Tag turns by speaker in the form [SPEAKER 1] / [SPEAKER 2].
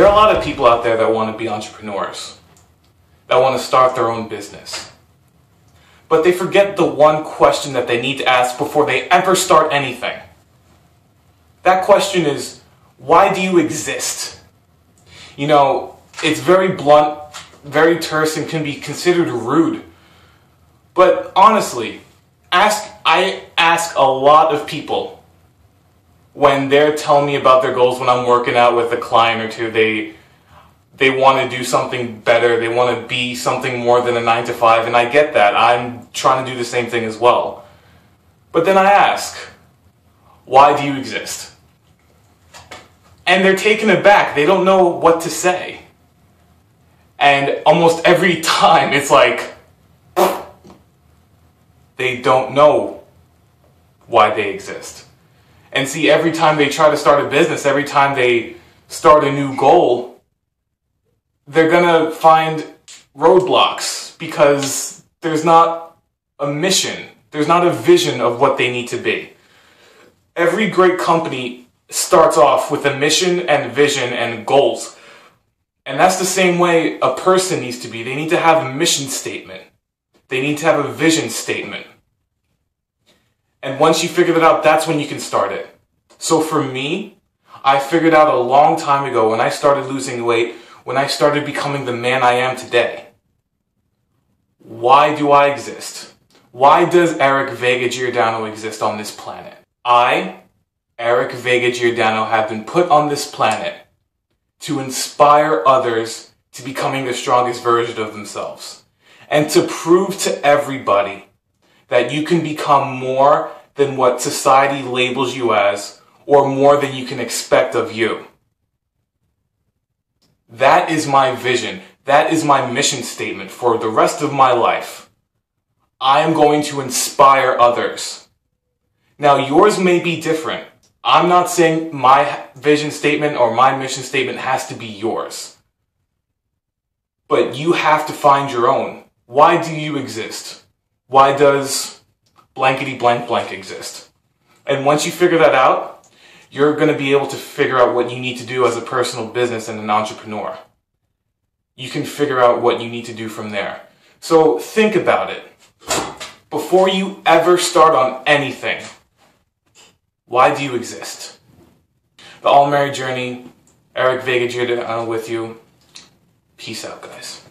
[SPEAKER 1] There are a lot of people out there that want to be entrepreneurs, that want to start their own business. But they forget the one question that they need to ask before they ever start anything. That question is, why do you exist? You know, it's very blunt, very terse, and can be considered rude. But honestly, ask I ask a lot of people when they're telling me about their goals when I'm working out with a client or two, they they want to do something better. They want to be something more than a 9 to 5 and I get that. I'm trying to do the same thing as well. But then I ask, why do you exist? And they're taken aback. They don't know what to say. And almost every time it's like they don't know why they exist. And see, every time they try to start a business, every time they start a new goal, they're gonna find roadblocks because there's not a mission, there's not a vision of what they need to be. Every great company starts off with a mission and vision and goals. And that's the same way a person needs to be. They need to have a mission statement. They need to have a vision statement. And once you figure that out, that's when you can start it. So for me, I figured out a long time ago when I started losing weight, when I started becoming the man I am today. Why do I exist? Why does Eric Vega Giordano exist on this planet? I, Eric Vega Giordano, have been put on this planet to inspire others to becoming the strongest version of themselves and to prove to everybody that you can become more than what society labels you as or more than you can expect of you. That is my vision. That is my mission statement for the rest of my life. I am going to inspire others. Now, yours may be different. I'm not saying my vision statement or my mission statement has to be yours. But you have to find your own. Why do you exist? Why does blankety blank blank exist? And once you figure that out, you're going to be able to figure out what you need to do as a personal business and an entrepreneur. You can figure out what you need to do from there. So think about it. Before you ever start on anything, why do you exist? The Almary Journey, Eric Vega Giordano uh, with you. Peace out, guys.